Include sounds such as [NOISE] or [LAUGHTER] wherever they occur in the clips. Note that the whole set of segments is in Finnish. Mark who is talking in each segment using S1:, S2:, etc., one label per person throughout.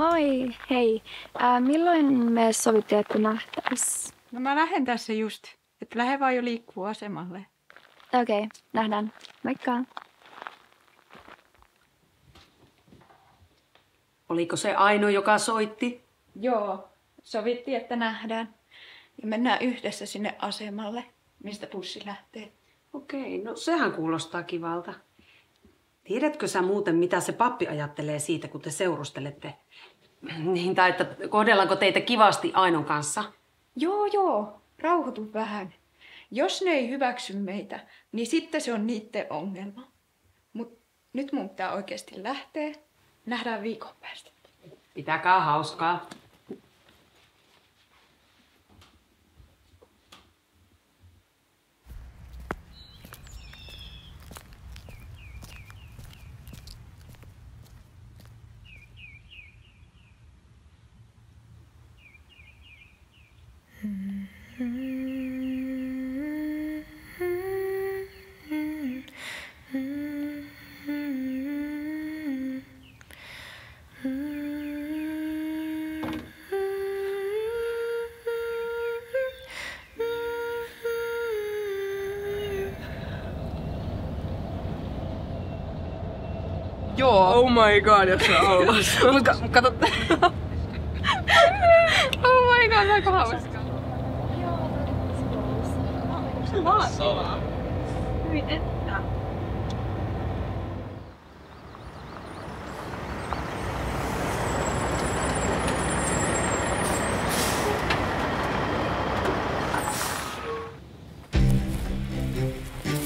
S1: Moi, hei. Ää, milloin me sovittiin, että nähtäis?
S2: No mä lähden tässä just. Että lähde vaan jo liikkuu asemalle.
S1: Okei, okay, nähdään. Moikka.
S3: Oliko se Aino, joka soitti?
S2: Joo, sovittiin, että nähdään. Ja mennään yhdessä sinne asemalle, mistä bussi lähtee.
S3: Okei, no sehän kuulostaa kivalta. Tiedätkö sä muuten, mitä se pappi ajattelee siitä, kun te seurustelette? Niin, tai että kohdellaanko teitä kivasti Ainon kanssa?
S2: Joo, joo, rauhoitu vähän. Jos ne ei hyväksy meitä, niin sitten se on niiden ongelma. Mut nyt mun pitää oikeasti lähteä. Nähdään viikon päästä.
S3: Pitäkää hauskaa.
S4: Ja! Oh my god, jag tror jag har house. もう一回、もう一回。oh my god, なんかハウス。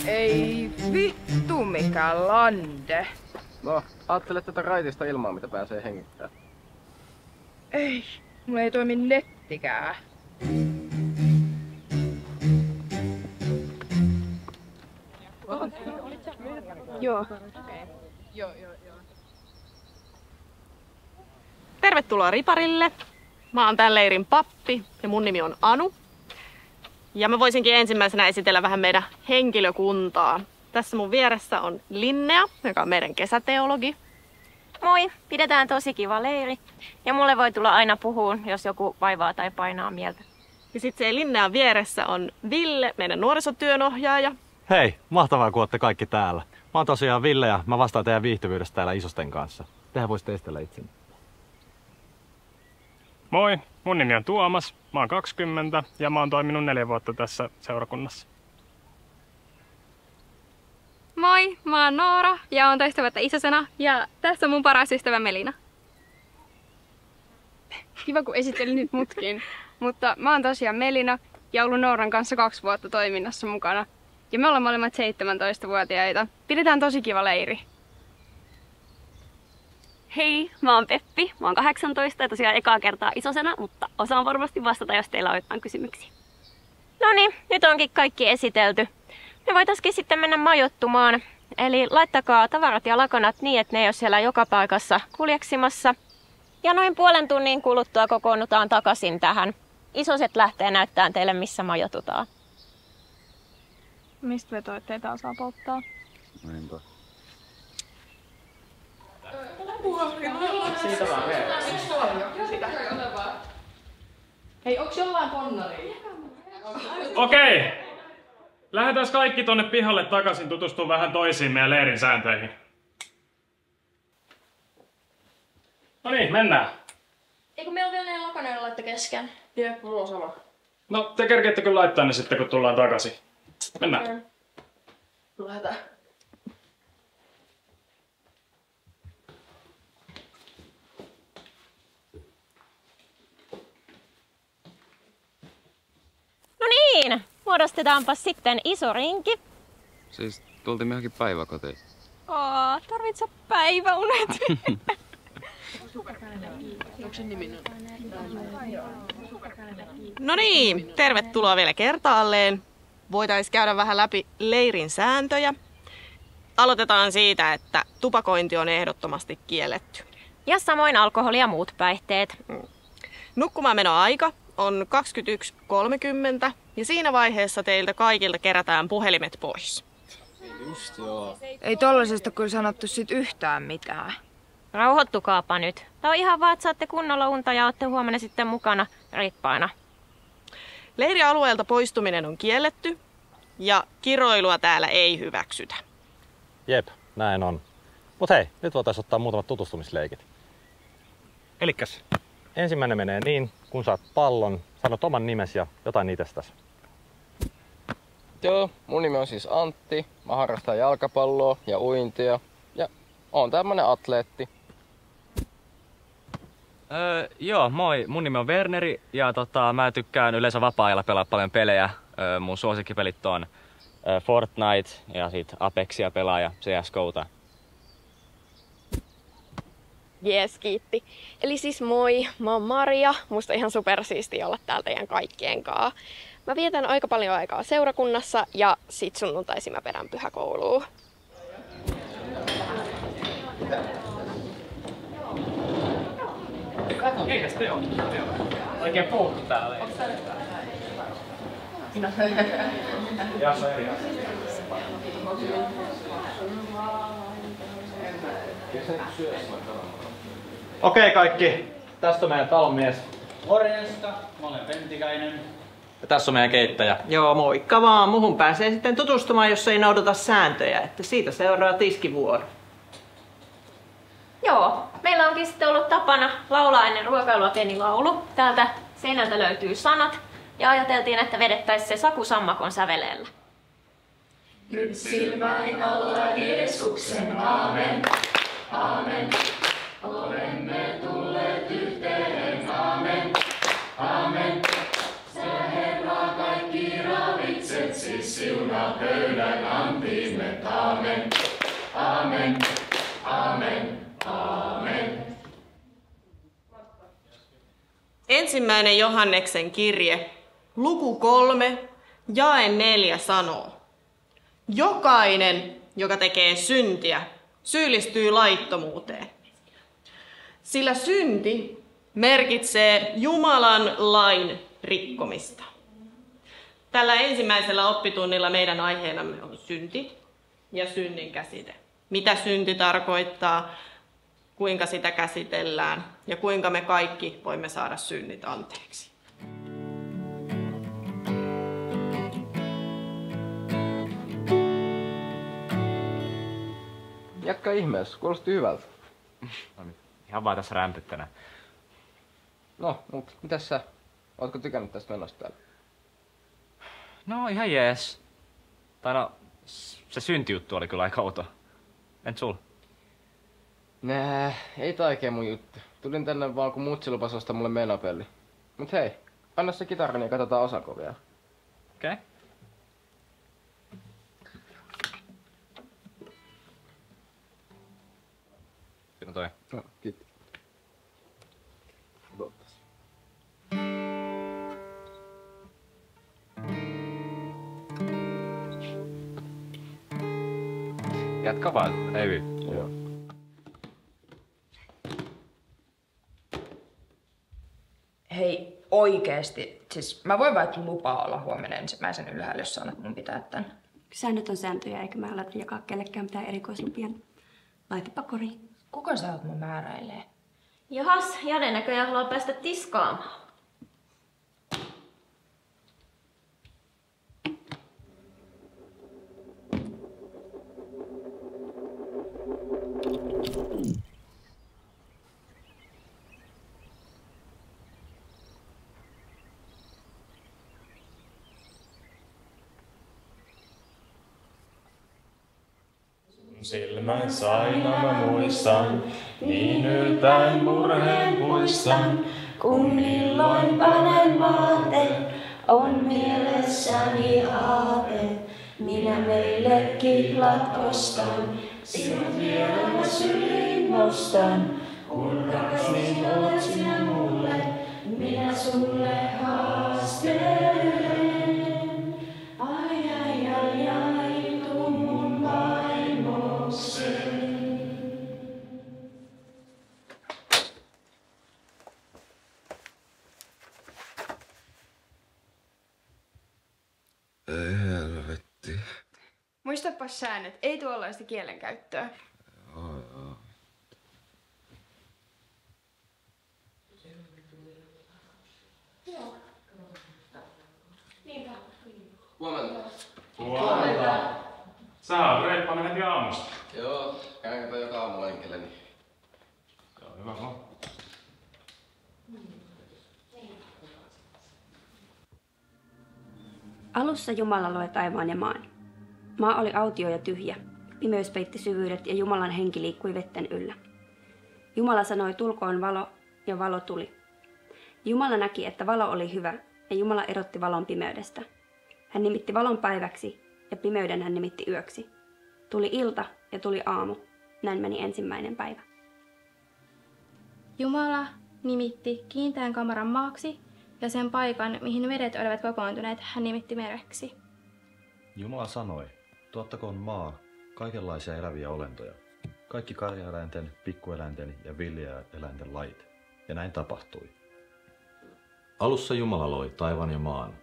S4: Ei vittu mikä lande.
S5: No, ajattele tätä raitista ilmaa, mitä pääsee hengittämään.
S4: Ei, mulla ei toimi nettikään. Joo.
S6: Tervetuloa Riparille. Mä oon tämän leirin pappi ja mun nimi on Anu. Ja mä voisinkin ensimmäisenä esitellä vähän meidän henkilökuntaa. Tässä mun vieressä on Linnea, joka on meidän kesäteologi.
S7: Moi, pidetään tosi kiva leiri. Ja mulle voi tulla aina puhuun, jos joku vaivaa tai painaa mieltä.
S6: Ja sitten se Linnean vieressä on Ville, meidän nuorisotyönohjaaja.
S8: Hei, mahtavaa kun olette kaikki täällä. Mä oon tosiaan Ville ja mä vastaan teidän viihtyvyydestä täällä isosten kanssa. Tehän voisitte esitellä itsenne.
S9: Moi, mun nimi on Tuomas, mä oon 20 ja mä oon toiminut neljä vuotta tässä seurakunnassa.
S10: Moi, mä oon Noora ja oon toista vuotta isosena ja tässä on mun paras ystävä Melina.
S4: Kiva kun esittelin nyt mutkin. Mutta mä oon tosiaan Melina ja ollut Nooran kanssa kaksi vuotta toiminnassa mukana. Ja me ollaan molemmat 17-vuotiaita. Pidetään tosi kiva leiri.
S11: Hei, mä oon Peppi. Mä oon 18 ja tosiaan ekaa kertaa isosena, mutta osaan varmasti vastata, jos teillä on jotain kysymyksiä.
S7: No niin, nyt onkin kaikki esitelty. Me voitaisiin sitten mennä majoittumaan. Eli laittakaa tavarat ja lakanat niin, että ne ei ole siellä joka paikassa kuljeksimassa. Ja noin puolen tunnin kuluttua kokoonnutaan takaisin tähän. Isoset lähtee näyttämään teille, missä majoitutaan.
S4: Mistä vetoitteita saa polttaa?
S5: Niinpä.
S2: Siitä vaan vielä. Hei, onks jollain ponnari?
S9: Okei! Lähdetään kaikki tonne pihalle takaisin tutustumaan vähän toisiin meidän leirin sääntöihin. No niin, mennään.
S4: Eikö meillä vielä ne lakaneen laitto kesken?
S12: Jep, mulla on sama.
S9: No, te kerkeette kyllä laittaa ne sitten, kun tullaan takaisin. Mennään.
S12: Lähetään.
S7: No niin, muodostetaanpa sitten iso rinki.
S13: Siis tultiin johonkin päiväkotiin.
S7: Oo, tarvitse päiväunet. [LAUGHS]
S6: No niin, tervetuloa vielä kertaalleen. Voitaisiin käydä vähän läpi leirin sääntöjä. Aloitetaan siitä, että tupakointi on ehdottomasti kielletty.
S7: Ja samoin alkoholi ja muut päihteet.
S6: Nukkumaan aika on 21.30 ja siinä vaiheessa teiltä kaikilta kerätään puhelimet pois.
S13: Just joo.
S14: Ei tollasesta kyllä sanottu sit yhtään mitään.
S7: Rauhoittukaapa nyt. Tämä on ihan vaan, että saatte kunnolla unta ja olette huomenna sitten mukana rippaina.
S6: Leirialueelta poistuminen on kielletty ja kiroilua täällä ei hyväksytä.
S15: Jep, näin on. Mut hei, nyt voitaisiin ottaa muutamat tutustumisleikit. Elikkäs, ensimmäinen menee niin, kun saat pallon, sanot oman nimesi ja jotain itsestäsi.
S5: Joo, mun nimi on siis Antti. Mä harrastan jalkapalloa ja uintia. Ja oon tämmönen atleetti.
S16: Öö, joo, moi. Mun nimi on Werneri ja tota, mä tykkään yleensä vapaa-ajalla pelaa paljon pelejä. Öö, mun suosikkipelit on öö, Fortnite ja sit Apexia pelaa ja CSGOta.
S17: Jees, kiitti. Eli siis moi, mä oon Maria. Musta ihan supersiisti olla täällä teidän kaikkien kaa. Mä vietän aika paljon aikaa seurakunnassa ja sit sunnuntaisin mä perän pyhäkouluun.
S9: Te oo? Oikein puhuttu täällä. [LAUGHS] Eri asia.
S15: Okei kaikki, tästä on meidän talonmies.
S18: Morjesta, mä olen Pentikäinen.
S15: Ja tässä on meidän keittäjä.
S19: Joo, moikka vaan. Muhun pääsee sitten tutustumaan, jos ei noudata sääntöjä. Että siitä seuraa tiskivuoro.
S7: Joo, meillä onkin sitten ollut tapana laulaa ennen ruokailua pieni laulu. Täältä seinältä löytyy sanat ja ajateltiin, että vedettäisiin se Saku Sammakon säveleellä.
S20: Nyt silmäin alla Jeesuksen aamen, aamen. Olemme tulleet yhteen, aamen, aamen. Sä Herra kaikki ravitset, siis siunaa pöydän antiimme, aamen, aamen, aamen.
S6: Ensimmäinen Johanneksen kirje, luku kolme, jae neljä sanoo. Jokainen, joka tekee syntiä, syyllistyy laittomuuteen. Sillä synti merkitsee Jumalan lain rikkomista. Tällä ensimmäisellä oppitunnilla meidän aiheenamme on synti ja synnin käsite. Mitä synti tarkoittaa, kuinka sitä käsitellään ja kuinka me kaikki voimme saada synnit anteeksi.
S5: Jatka ihmeessä, kuulosti hyvältä.
S16: Ihan vaan tässä rämpyttänä.
S5: No, mut mitäs sä? Ootko tykännyt tästä menosta täällä?
S16: No ihan jees. Tai no, se syntijuttu oli kyllä aika outo. Entä sul?
S5: Nää, ei tää oikein mun juttu. Tulin tänne vaan kun mutsi lupas ostaa mulle menopelli. Mut hei, anna se kitara niin katsotaan osaako vielä.
S16: Okei. Okay. Siinä toi.
S5: No, kiitos.
S16: Jatka vaan, ei
S5: Joo.
S14: Hei, oikeesti. Siis mä voin vaikka lupaa olla huomenna ensimmäisen ylhäällä, jos sanot mun pitää tän.
S21: Säännöt on sääntöjä, eikä mä aleta jakaa kellekään mitään erikoislupia. Laitapa koriin.
S14: Kuka sä oot mun määräilee?
S7: Johas, Jade näköjään haluaa päästä tiskaamaan.
S22: Silmäis aina muistan, niin yltään murheen puistan.
S7: Kun milloin panen maate, on mielessäni aate. Minä meille kihlat ostan, sinut vielä mä syliin nostan. Kun rakas niin olet sinä mulle, minä sulle
S13: helvetti.
S4: Muistapas säännöt, ei tuollaista kielenkäyttöä.
S13: Joo, joo.
S5: Huomenta.
S9: Huomenta. Sä oot reippaana heti aamusta.
S5: Joo, käyn kato joka aamu lenkillä, niin
S9: Se on hyvä vaan.
S21: Alussa Jumala loi taivaan ja maan. Maa oli autio ja tyhjä. Pimeys peitti syvyydet ja Jumalan henki liikkui vetten yllä. Jumala sanoi, tulkoon valo, ja valo tuli. Jumala näki, että valo oli hyvä, ja Jumala erotti valon pimeydestä. Hän nimitti valon päiväksi, ja pimeyden hän nimitti yöksi. Tuli ilta ja tuli aamu. Näin meni ensimmäinen päivä.
S23: Jumala nimitti kiinteän kamaran maaksi ja sen paikan, mihin vedet olivat kokoontuneet, hän nimitti mereksi.
S24: Jumala sanoi, tuottakoon maa kaikenlaisia eläviä olentoja, kaikki karjaeläinten, pikkueläinten ja viljeläinten lajit. Ja näin tapahtui.
S8: Alussa Jumala loi taivaan ja maan,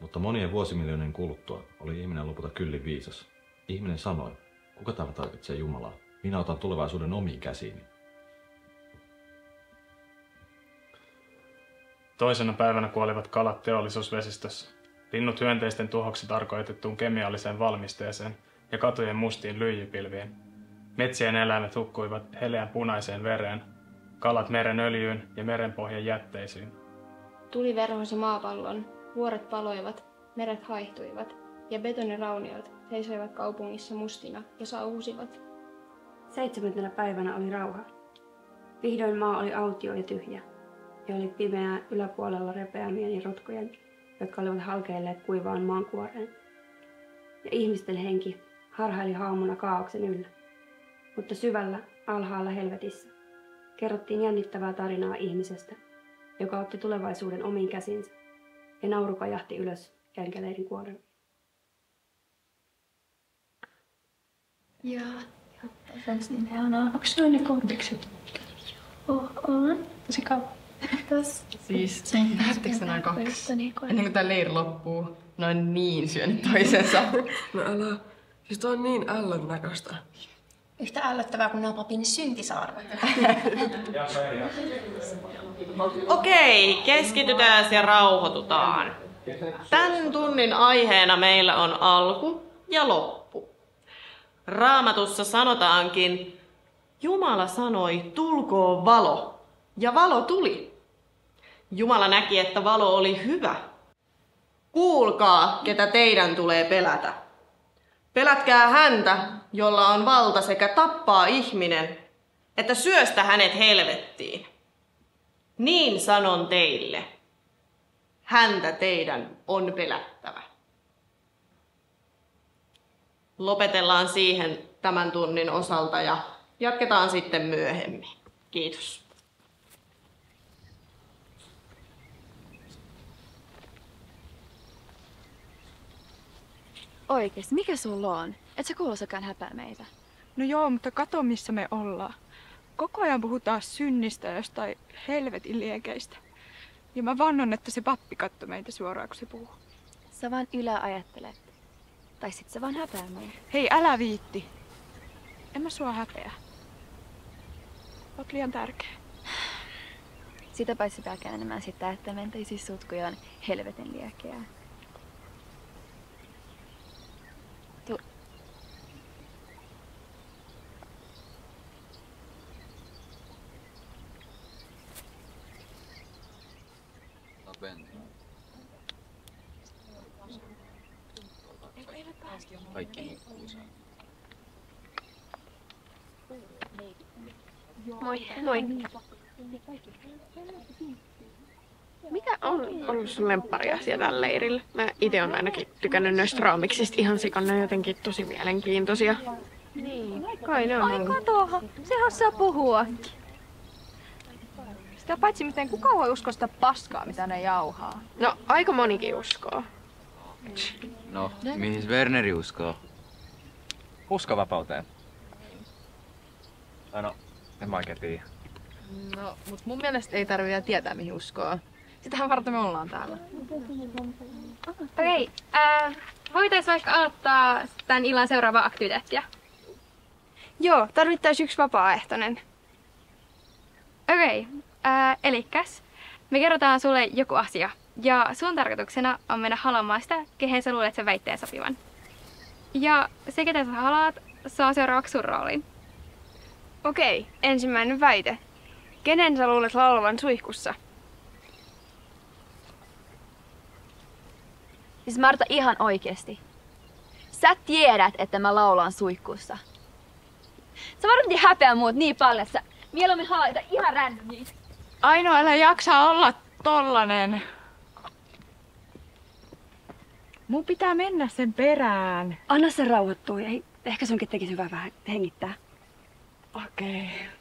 S8: mutta monien vuosimiljoonien kuluttua oli ihminen lopulta kyllin viisas. Ihminen sanoi, kuka täällä tarvitsee Jumalaa? Minä otan tulevaisuuden omiin käsiini.
S9: Toisena päivänä kuolivat kalat teollisuusvesistössä. Linnut hyönteisten tuhoksi tarkoitettuun kemialliseen valmisteeseen ja katujen mustiin lyijypilviin. Metsien eläimet hukkuivat heleän punaiseen vereen, kalat meren öljyyn ja merenpohjan jätteisiin.
S23: Tuli verhosi maapallon, vuoret paloivat, meret haihtuivat ja betonirauniot seisoivat kaupungissa mustina ja sauhusivat.
S21: Seitsemäntenä päivänä oli rauha. Vihdoin maa oli autio ja tyhjä, ja oli pimeää yläpuolella ja rotkojen, jotka olivat halkeilleet kuivaan maankuoreen. Ja ihmisten henki harhaili haamuna kaauksen yllä. Mutta syvällä, alhaalla helvetissä, kerrottiin jännittävää tarinaa ihmisestä, joka otti tulevaisuuden omiin käsinsä, ja nauru kajahti ylös känkeleirin kuoren.
S1: Joo, tässä niin ihanaa. Onko noin ne konteksit? Joo, on. Tosi kauan. Tässä.
S12: Siis, noin kaksi? Ennen kuin tää leiri loppuu, noin niin syönyt toisensa. [LAUGHS]
S25: No älä. Siis toi on niin ällön näköistä.
S26: Yhtä ällöttävää kuin nämä papin syntisarvet. [LAUGHS]
S6: Okei, keskitytään ja rauhoitutaan. Tämän tunnin aiheena meillä on alku ja loppu. Raamatussa sanotaankin, Jumala sanoi, tulkoon valo, ja valo tuli. Jumala näki, että valo oli hyvä. Kuulkaa, ketä teidän tulee pelätä. Pelätkää häntä, jolla on valta sekä tappaa ihminen, että syöstä hänet helvettiin. Niin sanon teille. Häntä teidän on pelättävä. Lopetellaan siihen tämän tunnin osalta ja jatketaan sitten myöhemmin. Kiitos.
S1: Oikeesti, mikä sulla on? Et sä kuulossakaan häpää meitä.
S2: No joo, mutta kato missä me ollaan. Koko ajan puhutaan synnistä ja jostain helvetin liekeistä. Ja mä vannon, että se pappi katsoi meitä suoraan, kun se puhuu.
S1: Sä vaan yläajattelet. Tai sit sä vaan häpää meitä.
S2: Hei, älä viitti. En mä sua häpeä. Oot liian tärkeä.
S1: Sitä paitsi pelkään enemmän sitä, että mentäisi sutkuja on helvetin liekeä.
S13: Kaikki nukkuu.
S17: Moi. Moi. Mikä on ollut sun lemppariasia tällä leirillä? Mä itse on ainakin tykännyt noista raamiksista ihan sikan, ne on jotenkin tosi mielenkiintoisia.
S10: Niin, kai ne on
S1: Ai katoha, sehän saa puhua. Sitä paitsi miten kuka voi uskoa sitä paskaa, mitä ne jauhaa.
S17: No, aika monikin uskoo.
S13: No, mihin Werneri uskoo?
S16: Uskovapauteen. Tai no, en mä oikein tiedä.
S1: No, mut mun mielestä ei tarvitse vielä tietää mihin uskoa. Sitähän varten me ollaan täällä.
S10: Okei, äh, voitais vaikka aloittaa tämän illan seuraavaa aktiviteettia? Joo, tarvittaisiin yksi vapaaehtoinen. Okei, äh, elikkäs me kerrotaan sulle joku asia. Ja sun tarkoituksena on mennä halamaan sitä, kehen sä luulet sen väitteen sopivan. Ja se, ketä sä halaat, saa seuraavaksi sun roolin. Okei, ensimmäinen väite. Kenen sä luulet laulavan suihkussa?
S1: Siis Marta ihan oikeesti. Sä tiedät, että mä laulan suihkussa. Sä varmasti häpeä muut niin paljon, että sä mieluummin halaita ihan ränniin.
S2: Aino, älä jaksa olla tollanen. Mun pitää mennä sen perään.
S21: Anna se rauhoittua. Ei, ehkä sunkin tekisi hyvä vähän hengittää.
S2: Okei. Okay.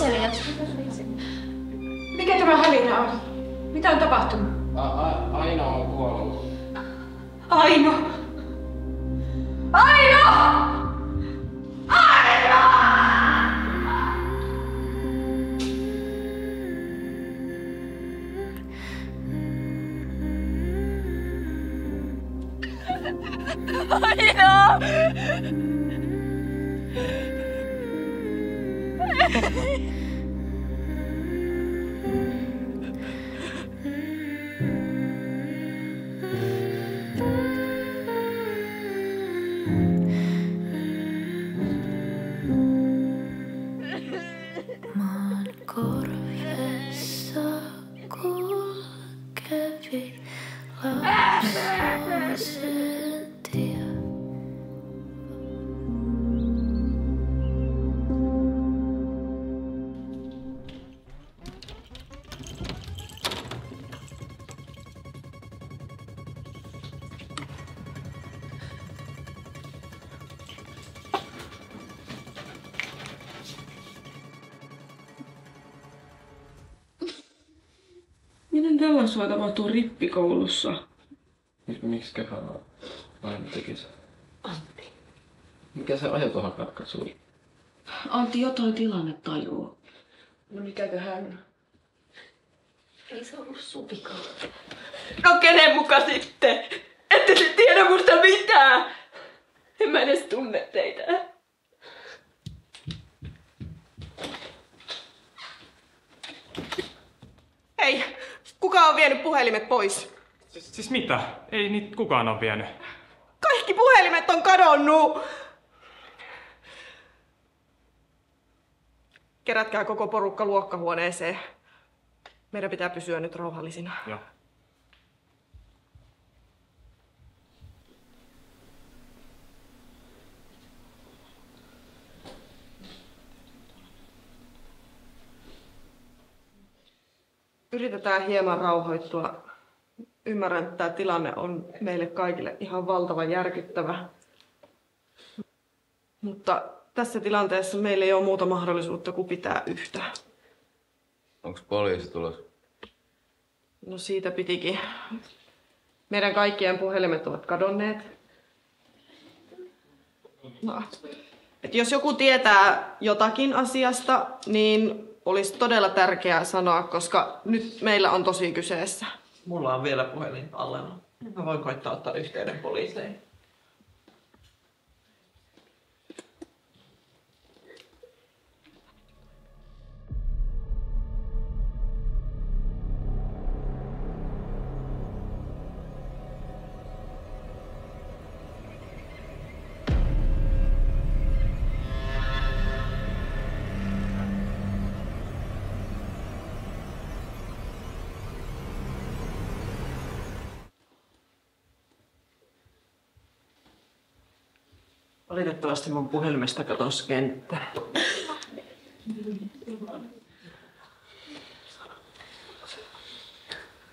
S1: Selviät?
S2: Mikä tämä hälinä on? Mitä on tapahtunut?
S5: A- A- Aino on kuollut.
S2: Aino!
S27: Voi tapahtua rippikoulussa?
S5: Miksiköhän Aino teki sen? Antti. Mikä se ajo tuohon karkkasuun?
S27: Antti jotain tilanne tajuu.
S2: No mikäköhän?
S27: Ei se ollut supika.
S28: No kenen muka sitten? Ette te tiedä musta mitään! En mä edes tunne teitä.
S6: Hei, kuka on vienyt puhelimet pois?
S9: Siis, siis mitä? Ei niitä kukaan ole vienyt.
S6: Kaikki puhelimet on kadonnut! Kerätkää koko porukka luokkahuoneeseen. Meidän pitää pysyä nyt rauhallisina.
S9: Joo.
S6: Yritetään hieman rauhoittua. Ymmärrän, että tämä tilanne on meille kaikille ihan valtavan järkyttävä. Mutta tässä tilanteessa meillä ei ole muuta mahdollisuutta kuin pitää yhtä.
S13: Onks poliisi tulossa?
S6: No siitä pitikin. Meidän kaikkien puhelimet ovat kadonneet. No. Et jos joku tietää jotakin asiasta, niin olisi todella tärkeää sanoa, koska nyt meillä on tosi kyseessä.
S19: Mulla on vielä puhelin allena. Mä voin koittaa ottaa yhteyden poliiseihin. Valitettavasti mun puhelimesta katosi kenttä.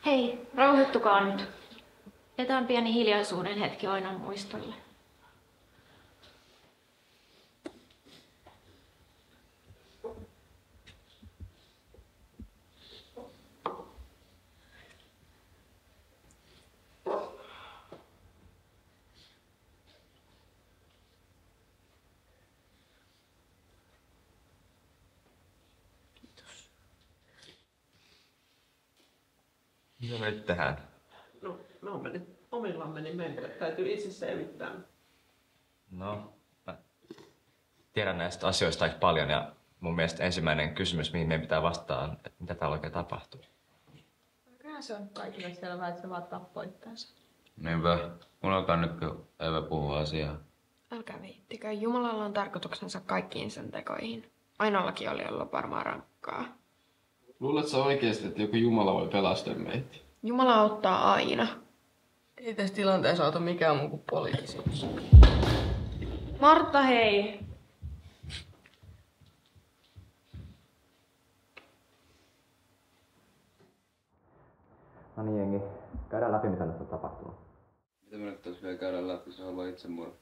S7: Hei, rauhoittukaa nyt. Jätän pieni hiljaisuuden hetki Oinan muistolle.
S13: Mitä me nyt tehdään?
S19: No, me on mennyt omillamme, niin meidän täytyy itse selvittää.
S16: No, mä tiedän näistä asioista aika paljon ja mun mielestä ensimmäinen kysymys, mihin meidän pitää vastata, on, että mitä täällä oikein tapahtuu.
S4: Kyllähän se on kaikille selvää, että se vaan tappoi itseänsä.
S13: Niinpä. Unohtaa nyt, kun Eve puhuu asiaa.
S17: Älkää viittikö, Jumalalla on tarkoituksensa kaikkiin sen tekoihin. Ainoallakin oli ollut varmaan rankkaa.
S5: Luuletko sä oikeesti, että joku Jumala voi pelastaa meitä?
S17: Jumala auttaa aina.
S6: Ei tässä tilanteessa auta mikään muu kuin poliisi.
S17: Martta, hei!
S16: No niin jengi, käydään läpi mitä nyt on tapahtunut.
S13: Mitä me nyt tässä vielä käydään läpi, se haluaa itsemurha?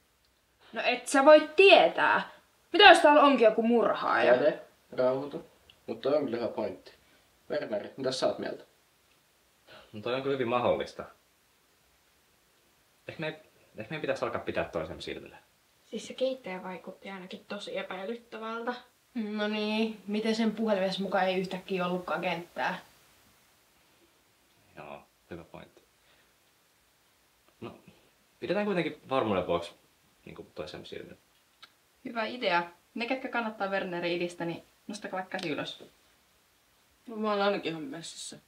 S14: No et sä voi tietää. Mitä jos täällä onkin joku murhaaja?
S5: Jade, rauhoitu. Mutta on kyllä pointti. Werneri, mitä sä oot mieltä?
S16: No toi on kyllä hyvin mahdollista. Ehkä, me, ehkä meidän pitäisi alkaa pitää toisen silmillä.
S17: Siis se keittäjä vaikutti ainakin tosi epäilyttävältä.
S4: No niin, miten sen puhelimessa mukaan ei yhtäkkiä ollutkaan kenttää?
S16: Joo, hyvä pointti. No, pidetään kuitenkin varmuuden vuoksi niin toisen silmillä.
S4: Hyvä idea. Ne, ketkä kannattaa Wernerin idistä, niin nostakaa vaikka käsi ylös.
S6: No, mä oon ainakin ihan messissä.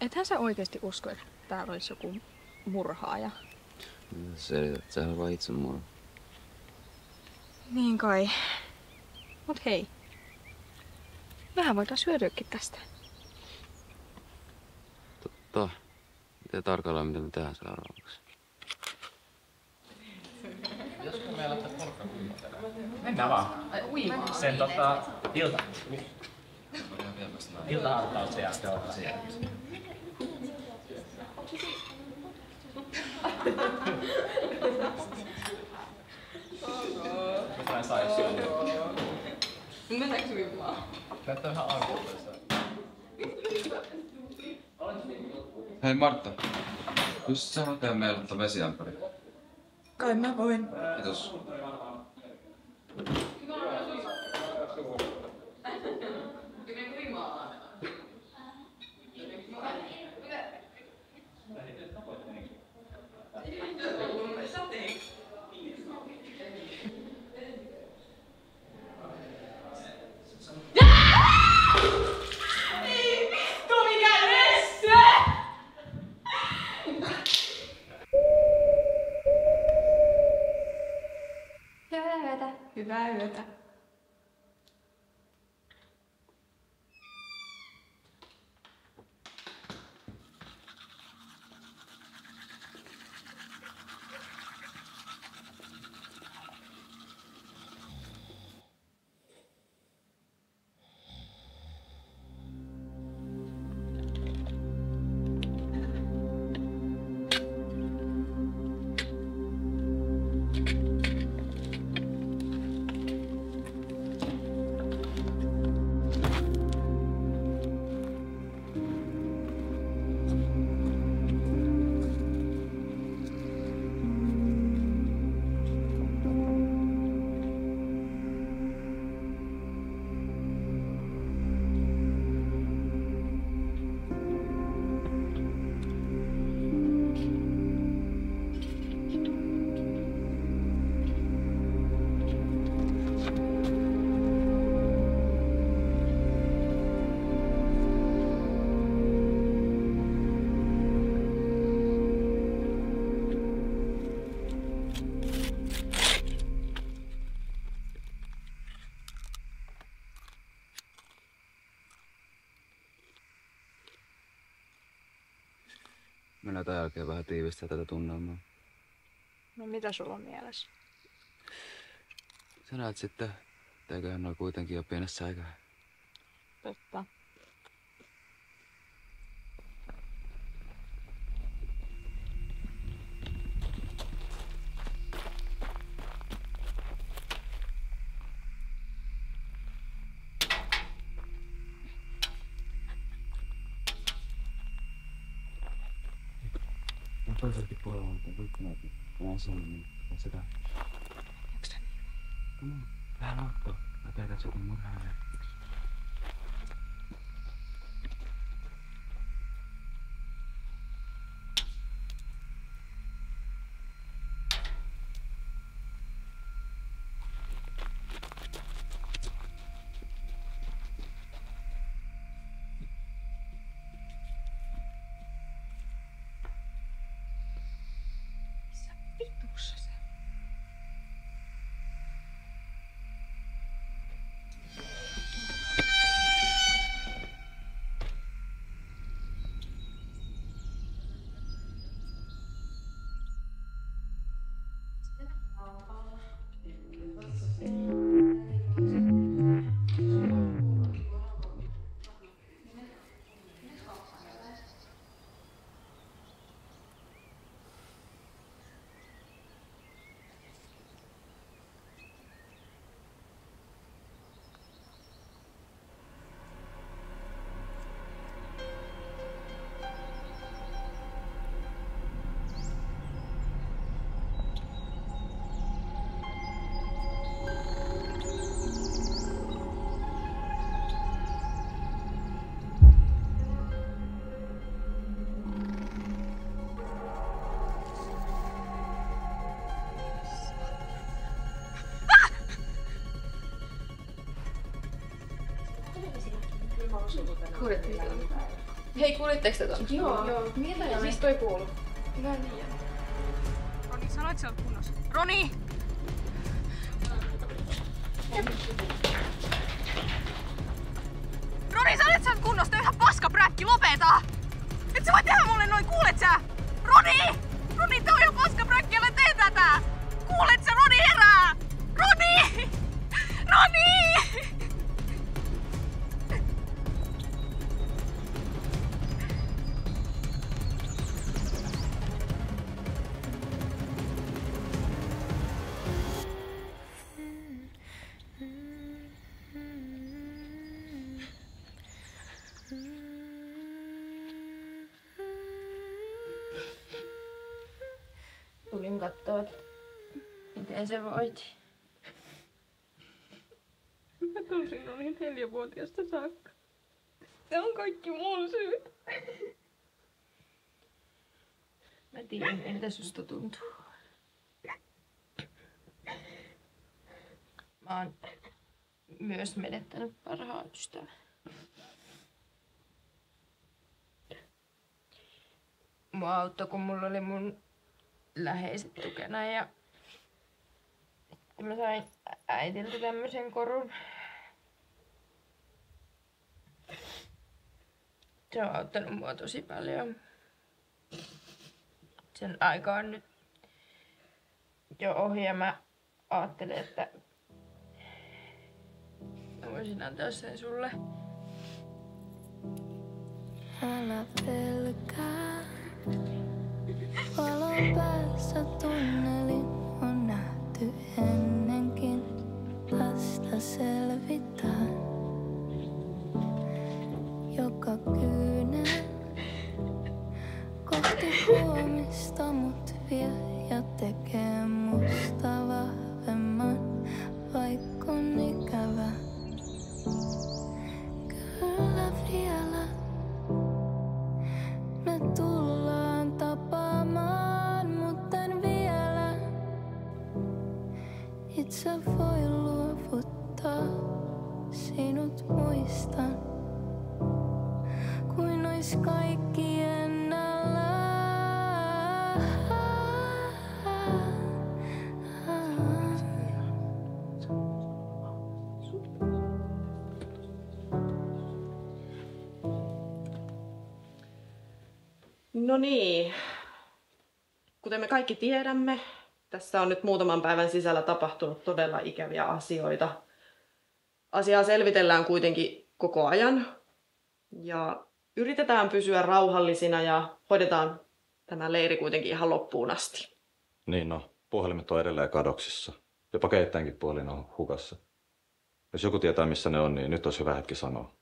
S4: Ethän sä oikeasti usko, että täällä olisi joku murhaaja?
S13: Selität, että sä haluaa itsemurha.
S4: Niin kai. Mut hei. Vähän voitais hyötyäkin tästä.
S13: Totta. Miten tarkalleen, mitä me tehdään seuraavaksi?
S16: Josko me aloittaa Mennään vaan. Sen tota, ilta. Iltahartaus ja se Mitä mä sais syödä?
S6: Meneekö hyvin vaan?
S16: Näyttää ihan arvoiselta.
S13: Hei Martta, pystyt sä hakemaan meille ottaa vesiämpäri?
S19: Kai mä voin.
S13: Kiitos. 越大越大。Minä tämän jälkeen vähän tiivistää tätä tunnelmaa.
S12: No mitä sulla on mielessä?
S13: Sä näet sitten, että eiköhän noi kuitenkin jo pienessä aikaa.
S12: Totta.
S13: No toiseltakin puolella on ikkunat, vähän sinne, niin sitä. Mm, vähän auttaa. Mä pelkään, että se on murhaa.
S12: Vitussa
S10: Kuulitteko te ton?
S12: Joo. Joo.
S10: Mitä ja
S12: Siis
S10: toi kuuluu? Hyvä niin.
S29: Roni, sanoit sä oot kunnossa. Roni,
S14: se voiti.
S12: Mä tunsin olin neljävuotiaasta saakka. Se on kaikki mun syy.
S14: Mä tiedän, miltä susta tuntuu. Mä oon myös menettänyt parhaan ystävän. Mua auttoi, kun mulla oli mun läheiset tukena ja mä sain äitiltä tämmöisen korun. Se on auttanut mua tosi paljon. Sen aika on nyt jo ohi ja mä ajattelen, että mä voisin antaa sen sulle.
S30: Älä pelkää. Valon päässä tunnelin Selvitään. Joka kyynel kohti huomista mut vie ja tekee musta
S6: Kuten me kaikki tiedämme, tässä on nyt muutaman päivän sisällä tapahtunut todella ikäviä asioita. Asiaa selvitellään kuitenkin koko ajan ja yritetään pysyä rauhallisina ja hoidetaan tämä leiri kuitenkin ihan loppuun asti.
S8: Niin no, puhelimet on edelleen kadoksissa. Jopa keittäinkin puhelin on hukassa. Jos joku tietää missä ne on, niin nyt olisi hyvä hetki sanoa.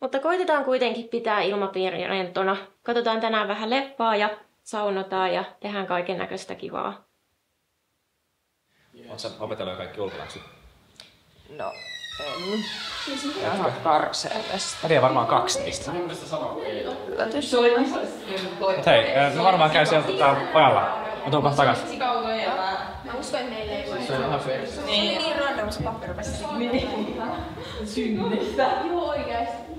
S7: Mutta koitetaan kuitenkin pitää ilmapiiri rentona. Katsotaan tänään vähän leppaa ja saunotaan ja tehdään kaiken näköistä kivaa.
S16: Oletko opetellut jo kaikki ulkoläksyt?
S14: No, en. Ihan karseellista.
S16: Mä varmaan kaksi niistä.
S14: Yllätys.
S16: Mut hei, mä varmaan käyn sieltä täällä pojalla. Mä tuun kohta takas.
S12: Mä uskon, että meillä ei voi
S16: Se on ihan fair.
S12: Niin, niin random se pappi rupesi Niin.
S31: Synnistä.
S12: Joo, oikeesti.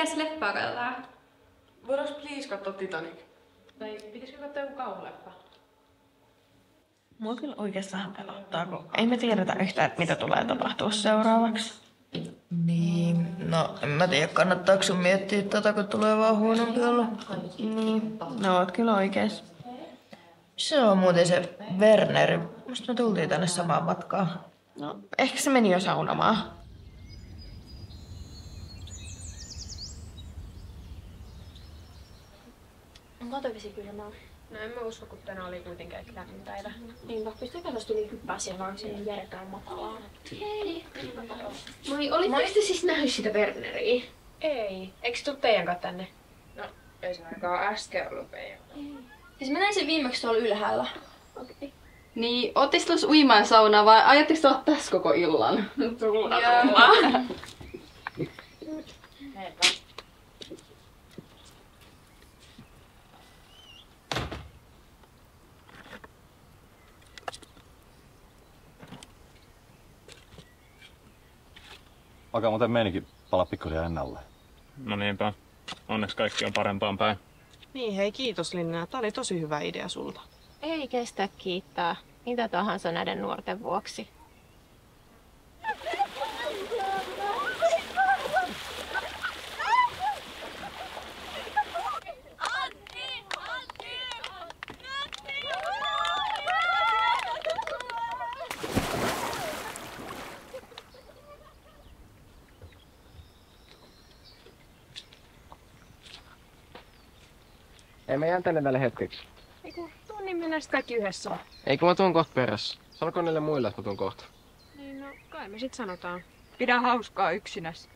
S10: Mitäs leppää katsotaan?
S6: Voidaanko please katsoa Titanic?
S10: Tai pitäisikö katsoa joku kauhuleffa?
S14: Mua kyllä oikeasti vähän pelottaa, kun ei me tiedetä yhtään, että mitä tulee tapahtua seuraavaksi.
S32: Niin, no en mä tiedä, kannattaako sun miettiä tätä, kun tulee vaan huonompi olla.
S14: Niin, no oot kyllä oikees.
S32: Se on muuten se Werner. Musta me tultiin tänne samaan matkaan.
S14: No, ehkä se meni jo saunomaan.
S12: Onko toi vesi kylmää?
S4: No en mä usko, kun tänään oli kuitenkin aika lämmin päivä.
S12: Niinpä, pistäkää tosta yli hyppää siihen vaan siihen järkään matalaan. Hei!
S4: Moi, olitteko te siis nähnyt sitä Werneriä?
S12: Ei.
S4: Eikö tuu teidän kanssa tänne?
S12: No, ei se ainakaan äsken ollut meidän. Siis mä näin sen viimeksi tuolla ylhäällä. Okei. Okay.
S33: Niin, ootteko tulossa uimaan saunaan vai ajatteko olla tässä koko illan?
S12: Tulla, [LAUGHS]
S33: tulla.
S8: Alkaa muuten meininki pala pikkuhiljaa ennalle.
S9: No niinpä. Onneksi kaikki on parempaan päin.
S34: Niin, hei kiitos Linnea. Tää oli tosi hyvä idea sulta.
S4: Ei kestä kiittää. Mitä tahansa näiden nuorten vuoksi.
S5: Ei me jään tänne tälle hetkeksi.
S4: Eiku, tunnin mennä sit kaikki yhdessä.
S5: Eikö mä tuun kohta perässä? Sanoko niille muille, että mä tuun kohta?
S4: Niin no, kai me sit sanotaan.
S33: Pidä hauskaa yksinäs.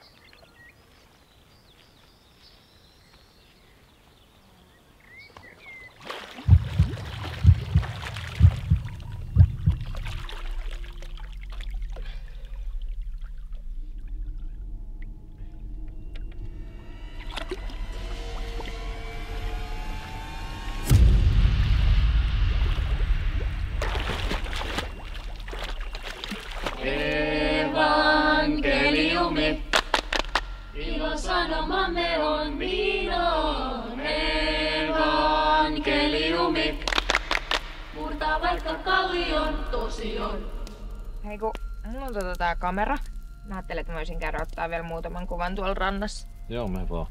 S14: Kamera. Mä ajattelin, että mä voisin käydä ottaa vielä muutaman kuvan tuolla rannassa.
S8: Joo, me vaan.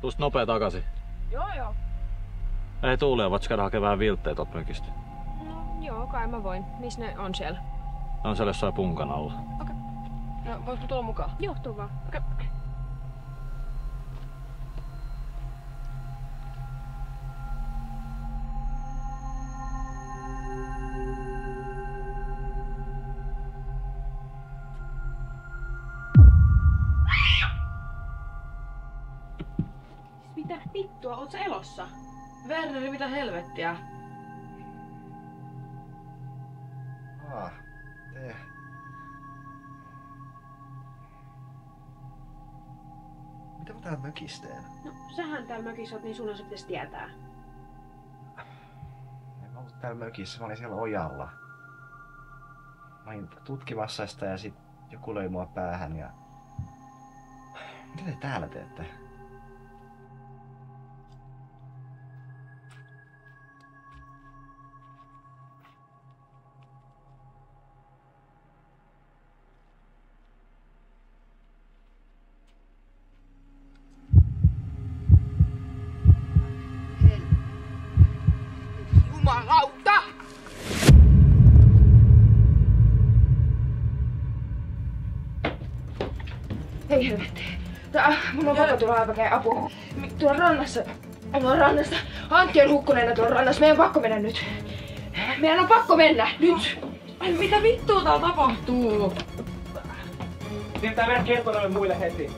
S8: Tuus nopea takaisin.
S14: Joo joo.
S8: Ei Tuulia, voit käydä hakemaan viltteet mökistä.
S4: No joo, kai mä voin. Missä ne on siellä?
S8: Ne on siellä jossain punkan alla.
S14: No, voitko tulla mukaan?
S4: Joo, tuu vaan.
S14: Okei.
S34: Mitä vittua, oot sä elossa? Werneri, mitä helvettiä?
S35: Ah, te. Mitä mä täällä mökissä teen?
S36: No, sähän täällä mökissä oot, niin sun se pitäisi tietää.
S35: En mä ollut täällä mökissä, mä olin siellä ojalla. Mä olin tutkimassa sitä ja sit joku löi mua päähän ja... Mitä te täällä teette?
S4: Mulla on pakko tulla aivan apu. Mi- Tuolla rannassa. Tuolla rannassa. Antti on hukkuneena tuolla rannassa. Meidän on pakko mennä nyt. Meidän on pakko mennä nyt.
S37: Ai mitä vittua täällä tapahtuu?
S38: Siirtää meidän kertoa noille muille heti.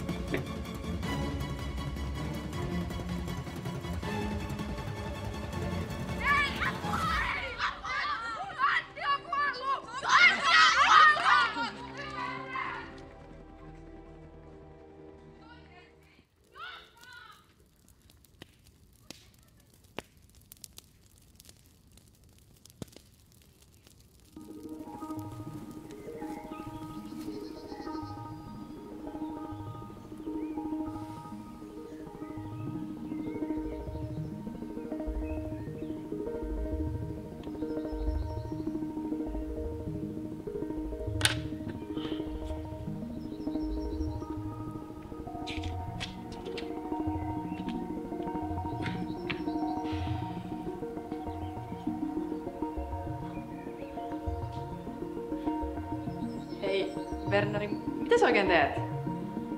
S12: Oikein teet?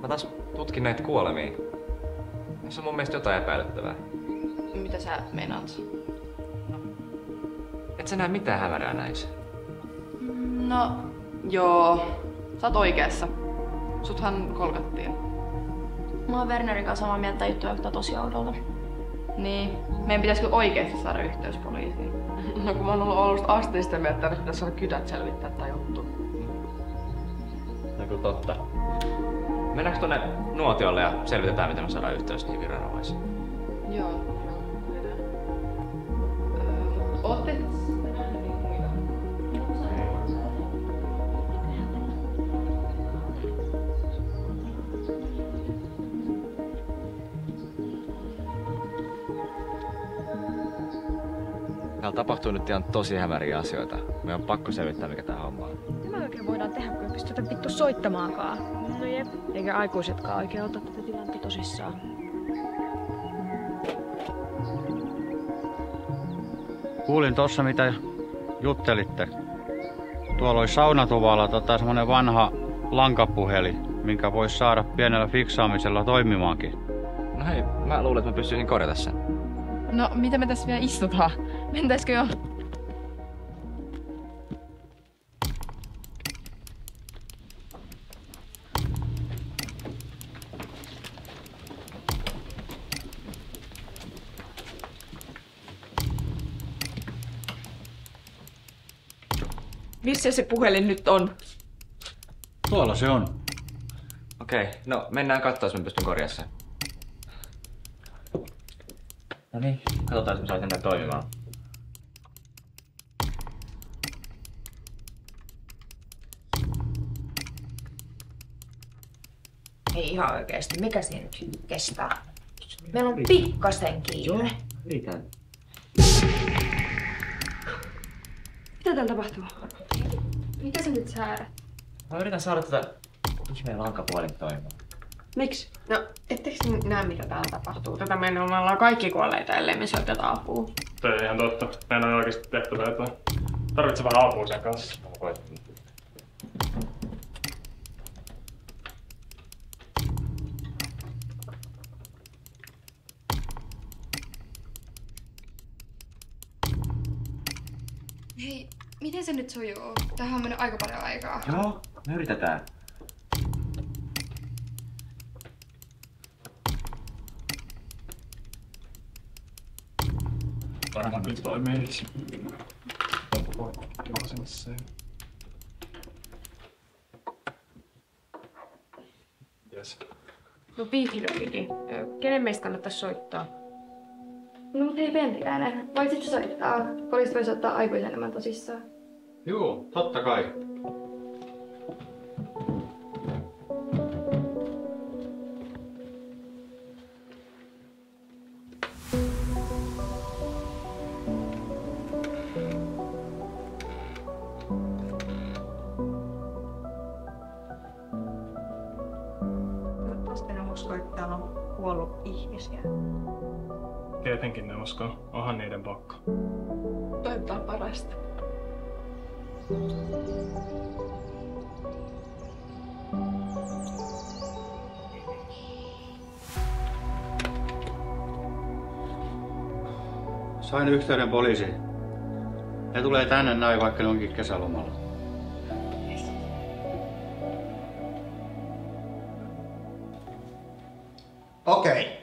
S16: Mä taas tutkin näitä kuolemia. Se on mun mielestä jotain epäilyttävää.
S12: Mitä sä meinaat?
S16: Et sä näe mitään hämärää näissä.
S12: No, joo. Sä oot oikeassa. Suthan kolkattiin.
S4: Mä oon Wernerin kanssa samaa mieltä juttu näyttää tosi oudolta.
S12: Niin. Meidän pitäisikö oikeasti saada yhteys poliisiin?
S2: No kun mä oon ollut alusta asti sitä mieltä, että pitäisi saada kytät selvittää
S16: totta. Mennäänkö tonne nuotiolle ja selvitetään, miten me saadaan yhteys niihin viranomaisiin? Nyt ihan tosi hämäriä asioita. Meidän on pakko selvittää, mikä tää homma on.
S4: Mitä me oikein voidaan tehdä, kun ei pystytä vittu soittamaankaan? No jep. Eikä aikuisetkaan oikein ota tätä tilannetta tosissaan.
S18: Kuulin tossa mitä juttelitte. Tuolla oli saunatuvalla tota, semmonen vanha lankapuheli, minkä voisi saada pienellä fiksaamisella toimimaankin.
S16: No hei, mä luulen, että mä pystyisin korjata sen.
S12: No, mitä me tässä vielä istutaan? Mentäisikö jo?
S2: Missä se puhelin nyt on?
S18: Tuolla se on.
S16: Okei, okay, no mennään katsoa, jos mä pystyn korjaamaan sen. No niin, katsotaan, jos mä saisin näin toimimaan.
S14: Ei ihan oikeesti, mikä siinä nyt kestää? Meillä on pikkasen kiire.
S16: Yritän.
S4: Mitä täällä tapahtuu?
S10: Mitä sä nyt säärät?
S16: Mä yritän saada tätä ihmeen lankapuolinta toimimaan.
S4: Miksi?
S39: No, ettekö näe mitä täällä tapahtuu? Tätä meillä me ollaan kaikki kuolleita, ellei me soiteta apua.
S9: Toi on ihan totta. Meidän on oikeasti tehtävä jotain. Tarvitset vähän apua sen kanssa.
S10: Hei, Miten se nyt sujuu? Tähän on mennyt aika paljon aikaa.
S16: Joo, me yritetään.
S9: Varmaan nyt toimii edes. Yes.
S40: No vihdoinkin. Kenen meistä kannattaisi soittaa?
S10: No mut ei Pentilä enää. Voisitko soittaa? Poliisit voisi ottaa aikuisen enemmän tosissaan.
S18: Joo, totta kai.
S41: Toivottavasti
S18: yhteyden poliisiin. Ne tulee tänne näin, vaikka ne onkin kesälomalla.
S42: Okei.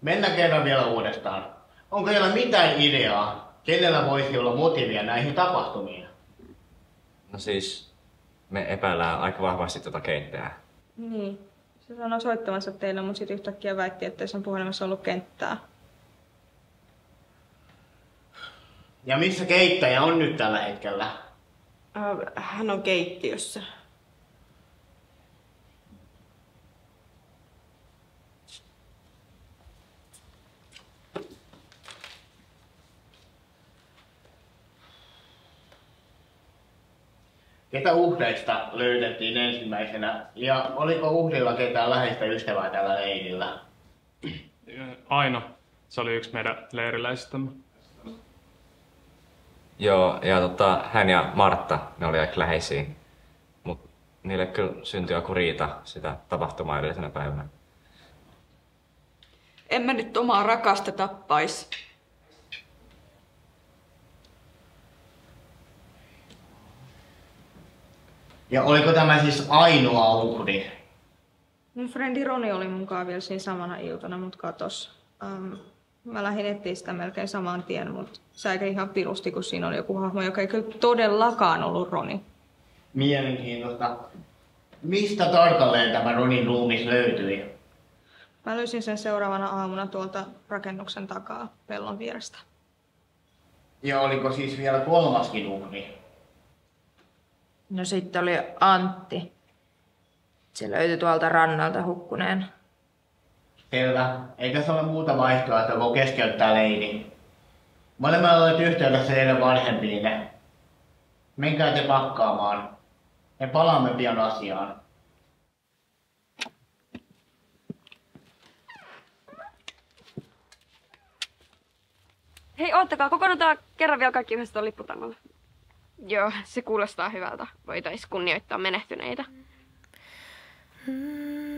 S42: Mennään kerran vielä uudestaan. Onko teillä mitään ideaa, kenellä voisi olla motiivia näihin tapahtumiin?
S16: No siis, me epäillään aika vahvasti tuota kenttää.
S41: Niin. Se sanoi soittamansa teille, mutta sitten yhtäkkiä väitti, että sen puhelimessa ollut kenttää.
S42: Ja missä keittäjä on nyt tällä hetkellä?
S12: Äh, hän on keittiössä.
S42: Ketä uhreista löydettiin ensimmäisenä? Ja oliko uhrilla ketään läheistä ystävää tällä leirillä?
S9: Aino. Se oli yksi meidän leiriläisistämme.
S16: Joo, ja tota, hän ja Martta, ne oli aika läheisiä. Mut niille kyllä syntyi joku riita sitä tapahtumaa edellisenä päivänä.
S28: En mä nyt omaa rakasta tappais.
S42: Ja oliko tämä siis ainoa uhri?
S41: Mun frendi Roni oli mukaan vielä siinä samana iltana, mut katos. Um, mä lähdin etsiä sitä melkein saman tien, mutta säikä ihan pirusti, kun siinä oli joku hahmo, joka ei kyllä todellakaan ollut Roni.
S42: Mielenkiintoista. Mistä tarkalleen tämä Ronin ruumis löytyi?
S41: Mä löysin sen seuraavana aamuna tuolta rakennuksen takaa pellon vierestä.
S42: Ja oliko siis vielä kolmaskin uhri?
S43: No sitten oli Antti. Se löytyi tuolta rannalta hukkuneen.
S42: Selvä. Ei tässä ole muuta vaihtoehtoa kuin keskeyttää leiri. Me olemme olleet yhteydessä teidän vanhempiinne. Menkää te pakkaamaan. Me palaamme pian asiaan.
S10: Hei, oottakaa, kokoonnutaan kerran vielä kaikki yhdessä tuon lipputangolla. Joo, se kuulostaa hyvältä. Voitais kunnioittaa menehtyneitä.
S30: Korvessa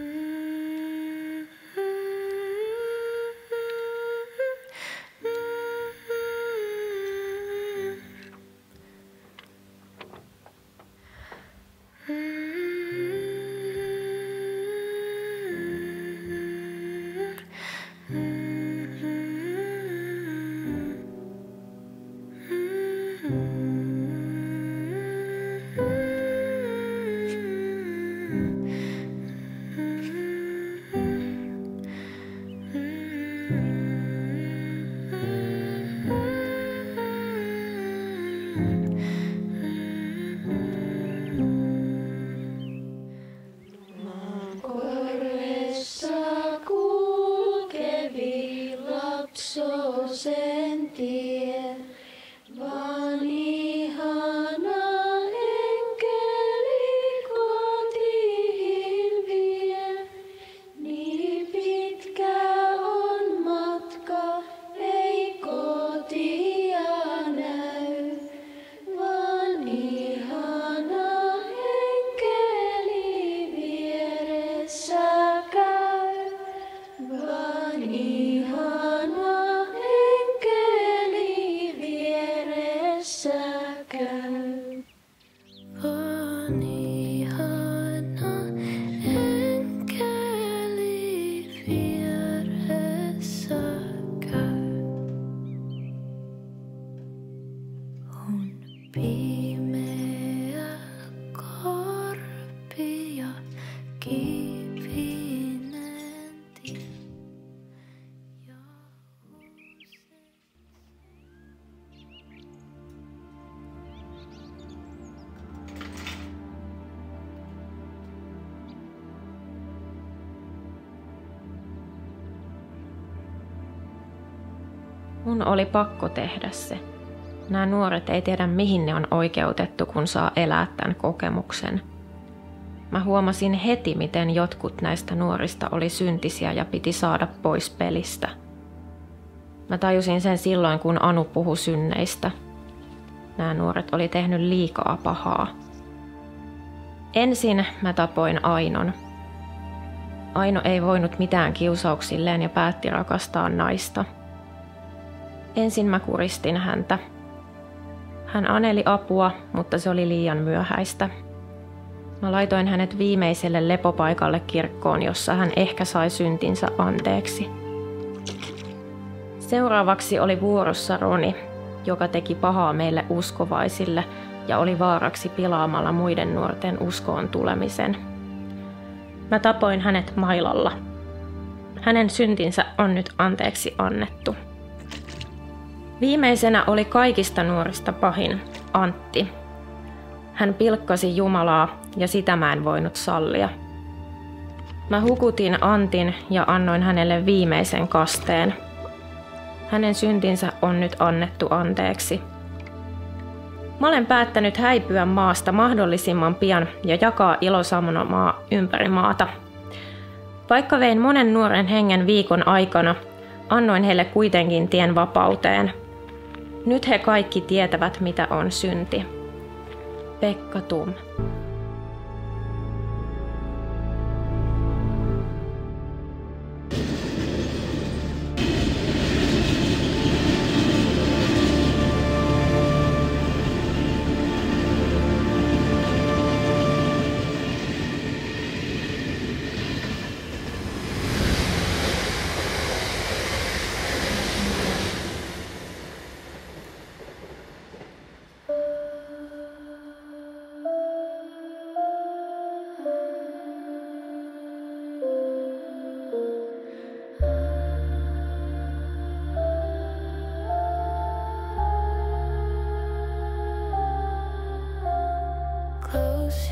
S7: Mun oli pakko tehdä se. Nämä nuoret ei tiedä mihin ne on oikeutettu, kun saa elää tämän kokemuksen. Mä huomasin heti, miten jotkut näistä nuorista oli syntisiä ja piti saada pois pelistä. Mä tajusin sen silloin, kun Anu puhui synneistä. Nämä nuoret oli tehnyt liikaa pahaa. Ensin mä tapoin Ainon. Aino ei voinut mitään kiusauksilleen ja päätti rakastaa naista. Ensin mä kuristin häntä. Hän aneli apua, mutta se oli liian myöhäistä. Mä laitoin hänet viimeiselle lepopaikalle kirkkoon, jossa hän ehkä sai syntinsä anteeksi. Seuraavaksi oli vuorossa Roni, joka teki pahaa meille uskovaisille ja oli vaaraksi pilaamalla muiden nuorten uskoon tulemisen. Mä tapoin hänet mailalla. Hänen syntinsä on nyt anteeksi annettu. Viimeisenä oli kaikista nuorista pahin, Antti. Hän pilkkasi Jumalaa ja sitä mä en voinut sallia. Mä hukutin Antin ja annoin hänelle viimeisen kasteen. Hänen syntinsä on nyt annettu anteeksi. Mä olen päättänyt häipyä maasta mahdollisimman pian ja jakaa ilosanomaa ympäri maata. Vaikka vein monen nuoren hengen viikon aikana, annoin heille kuitenkin tien vapauteen. Nyt he kaikki tietävät, mitä on synti. Pekka Tum.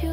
S30: you